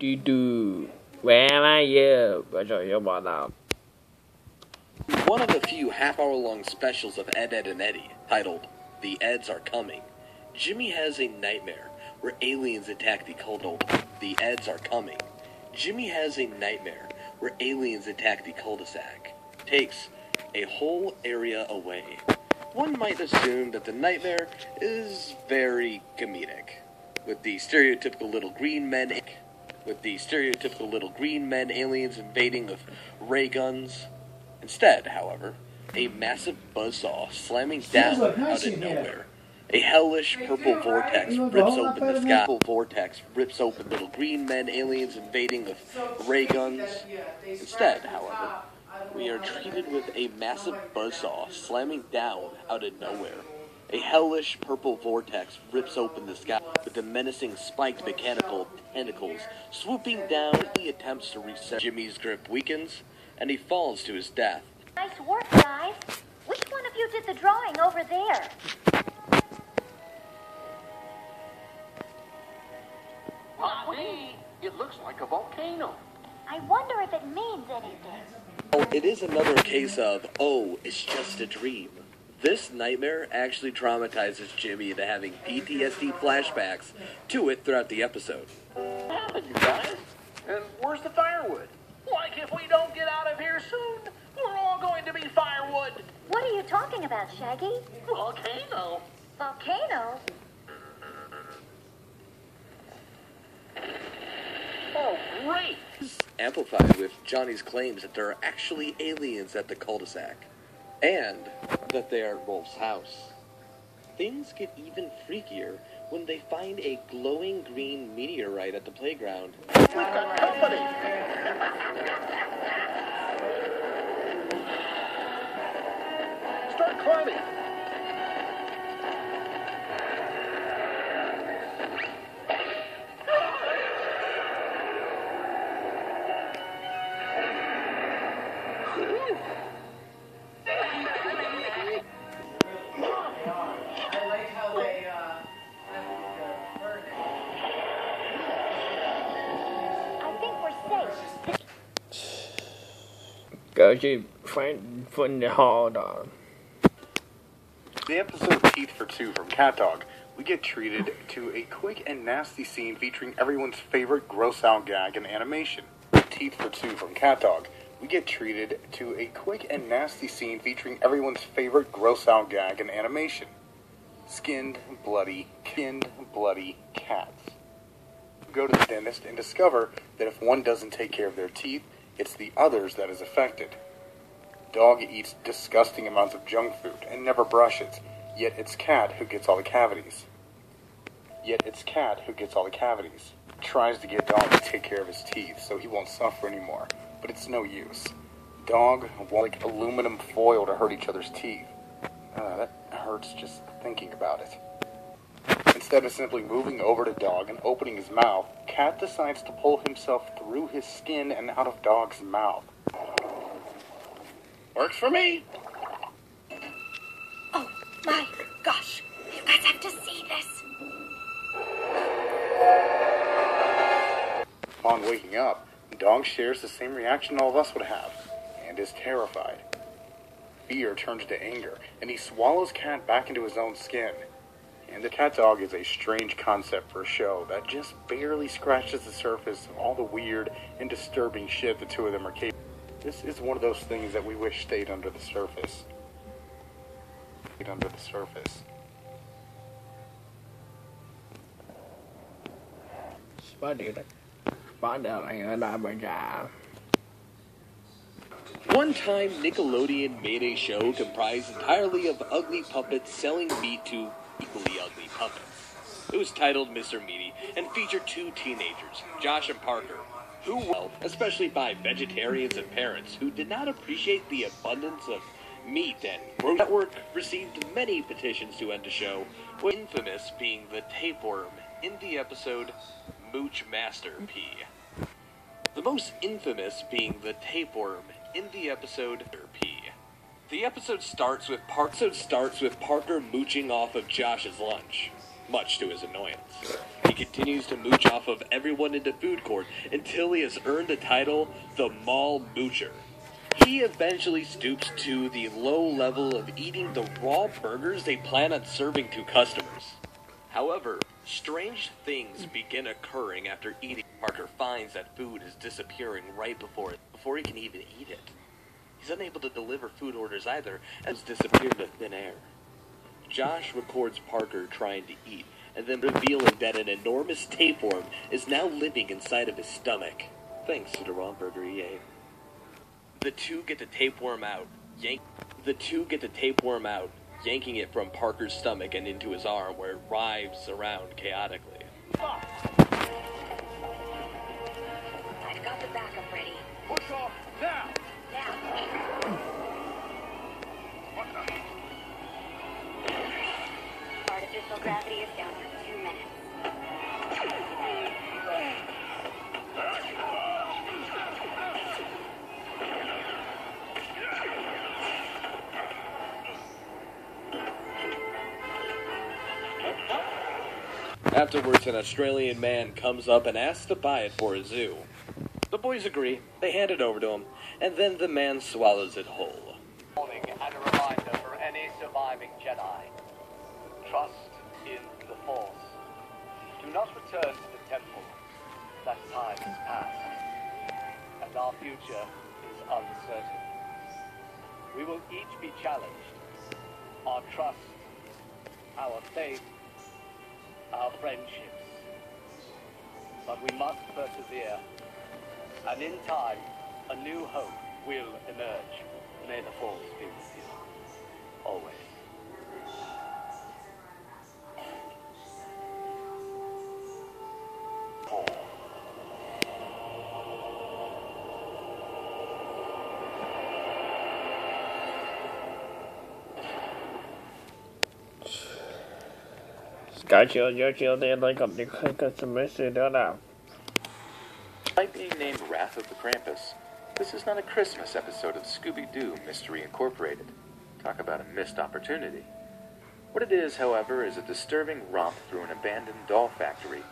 do do? Where you? Roger, you're one. One of the few half-hour-long specials of Ed, Ed, and Eddy, titled "The Eds Are Coming," Jimmy has a nightmare where aliens attack the cult. The Eds are coming. Jimmy has a nightmare where aliens attack the cul-de-sac. Takes a whole area away. One might assume that the nightmare is very comedic, with the stereotypical little green men with the stereotypical little green men aliens invading with ray guns. Instead, however, a massive buzzsaw slamming down out of nowhere. A hellish purple vortex rips open the sky. Purple vortex rips open little green men aliens invading with ray guns. Instead, however, we are treated with a massive buzzsaw slamming down out of nowhere. A hellish purple vortex rips open the sky with the menacing spiked mechanical tentacles swooping down. He attempts to reset. Jimmy's grip weakens, and he falls to his death. Nice work, guys. Which one of you did the drawing over there? Golly, it looks like a volcano. I wonder if it means anything. Oh, it is another case of, oh, it's just a dream. This nightmare actually traumatizes Jimmy into having PTSD flashbacks to it throughout the episode. What happened, you guys? And where's the firewood? Like if we don't get out of here soon, we're all going to be firewood. What are you talking about, Shaggy? Volcano. Volcano? Oh, great. Amplified with Johnny's claims that there are actually aliens at the cul-de-sac. And that they are at Rolf's house. Things get even freakier when they find a glowing green meteorite at the playground. We've got company. Start climbing. Find the hard on. The episode Teeth for Two from CatDog, we get treated to a quick and nasty scene featuring everyone's favorite gross out gag and animation. Teeth for Two from CatDog, we get treated to a quick and nasty scene featuring everyone's favorite gross out gag and animation. Skinned, bloody, skinned, bloody cats. Go to the dentist and discover that if one doesn't take care of their teeth, it's the others that is affected. Dog eats disgusting amounts of junk food and never brushes, yet it's cat who gets all the cavities. Yet it's cat who gets all the cavities. Tries to get dog to take care of his teeth so he won't suffer anymore, but it's no use. Dog will like aluminum foil to hurt each other's teeth. Uh, that hurts just thinking about it. Instead of simply moving over to dog and opening his mouth, cat decides to pull himself through his skin and out of dog's mouth. Works for me. Oh my gosh, you guys have to see this. Upon waking up, Dog shares the same reaction all of us would have, and is terrified. Fear turns to anger, and he swallows Cat back into his own skin. And the CatDog is a strange concept for a show that just barely scratches the surface of all the weird and disturbing shit the two of them are capable. This is one of those things that we wish stayed under the surface. Stayed under the surface. Spotted it. Spotted it. I'm a job. One time, Nickelodeon made a show comprised entirely of ugly puppets selling meat to equally ugly puppets. It was titled Mr. Meaty and featured two teenagers, Josh and Parker, who, well, especially by vegetarians and parents who did not appreciate the abundance of meat and gross. Network received many petitions to end the show, with infamous being the tapeworm in the episode Mooch Master P. The most infamous being the tapeworm in the episode P. The episode starts with starts with Parker mooching off of Josh's lunch, much to his annoyance. He continues to mooch off of everyone in the food court until he has earned the title the Mall Moocher. He eventually stoops to the low level of eating the raw burgers they plan on serving to customers. However, strange things begin occurring after eating. Parker finds that food is disappearing right before before he can even eat it. He's unable to deliver food orders either, and has disappeared into thin air. Josh records Parker trying to eat, and then revealing that an enormous tapeworm is now living inside of his stomach, thanks to the raw burger ate. The two get the tapeworm out, yank. The two get the tapeworm out, yanking it from Parker's stomach and into his arm, where it writhes around chaotically. I've Afterwards, an Australian man comes up and asks to buy it for a zoo. The boys agree, they hand it over to him, and then the man swallows it whole. Warning and a reminder for any surviving Jedi. Trust in the Force. Do not return to the temple. That time is past. And our future is uncertain. We will each be challenged. Our trust, our faith, our friendships. But we must persevere. And in time, a new hope will emerge. May the force Chiều thì tôi cầm đi khai cái semester đó nào. Despite being named Wrath of the Krampus, this is not a Christmas episode of Scooby Doo Mystery Incorporated. Talk about a missed opportunity. What it is, however, is a disturbing romp through an abandoned doll factory,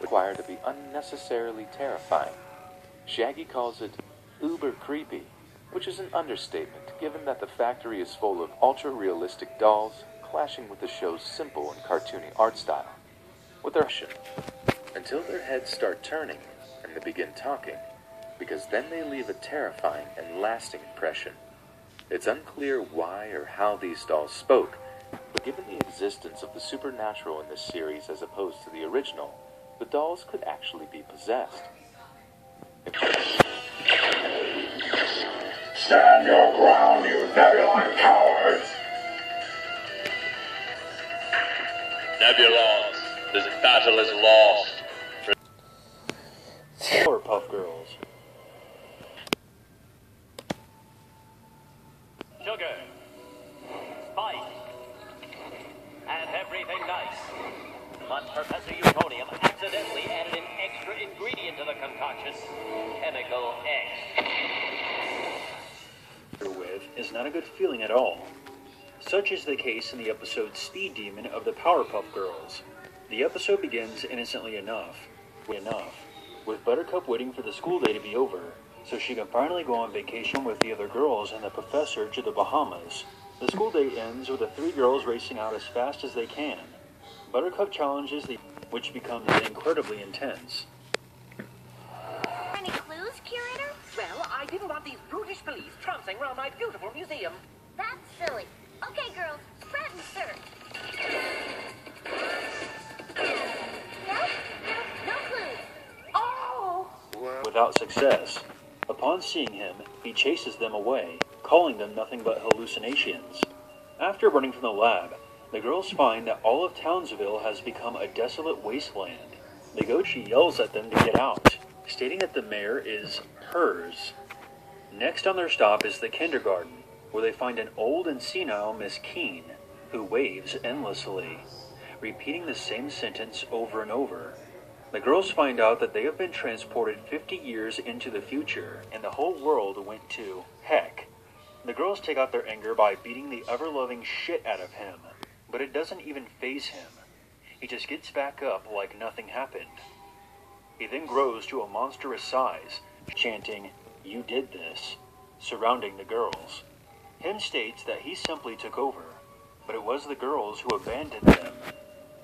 required to be unnecessarily terrifying. Shaggy calls it uber creepy, which is an understatement given that the factory is full of ultra realistic dolls clashing with the show's simple and cartoony art style. With their until their heads start turning and they begin talking, because then they leave a terrifying and lasting impression. It's unclear why or how these dolls spoke, but given the existence of the supernatural in this series as opposed to the original, the dolls could actually be possessed. Stand your ground, you Nebulon cowards! Nebulons, this battle is lost. Powerpuff Girls. Sugar, spice, and everything nice. But Professor Utonium accidentally added an extra ingredient to the concoction Chemical X. with is not a good feeling at all. Such is the case in the episode Speed Demon of the Powerpuff Girls. The episode begins innocently enough, enough, with Buttercup waiting for the school day to be over so she can finally go on vacation with the other girls and the professor to the Bahamas. The school day ends with the three girls racing out as fast as they can. Buttercup challenges the which becomes incredibly intense. Any clues, curator? Well, I didn't want these brutish police trouncing around my beautiful museum. That's silly. Okay, girls, spread and search. No? No, no clues. Oh! Without success. Upon seeing him, he chases them away, calling them nothing but hallucinations. After running from the lab, the girls find that all of Townsville has become a desolate wasteland. They go, she yells at them to get out, stating that the mayor is hers. Next on their stop is the kindergarten, where they find an old and senile Miss Keene, who waves endlessly, repeating the same sentence over and over. The girls find out that they have been transported 50 years into the future, and the whole world went to heck. The girls take out their anger by beating the ever loving shit out of him, but it doesn't even phase him. he just gets back up like nothing happened. He then grows to a monstrous size, chanting, You did this, surrounding the girls. Him states that he simply took over, but it was the girls who abandoned them.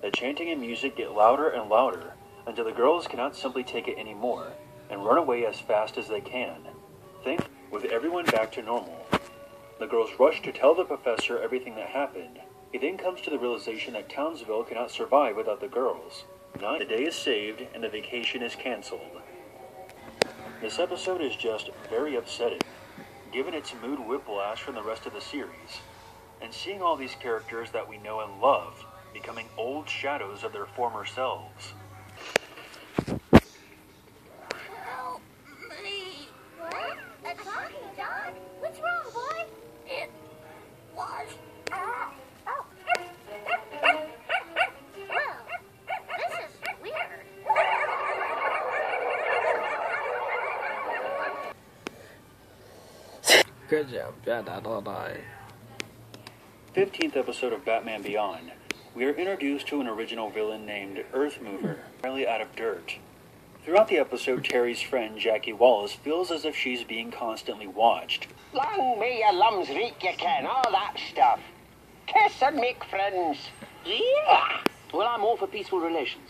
The chanting and music get louder and louder until the girls cannot simply take it anymore and run away as fast as they can. Think, with everyone back to normal. The girls rush to tell the professor everything that happened. He then comes to the realization that Townsville cannot survive without the girls. Not the day is saved and the vacation is canceled. This episode is just very upsetting, given its mood whiplash from the rest of the series, and seeing all these characters that we know and love becoming old shadows of their former selves. 15th episode of Batman Beyond, we are introduced to an original villain named Earthmover, entirely out of dirt. Throughout the episode, Terry's friend Jackie Wallace feels as if she's being constantly watched. Long may your lums reek, you can, all that stuff. Kiss and make friends. Yeah! Well, I'm all for peaceful relations.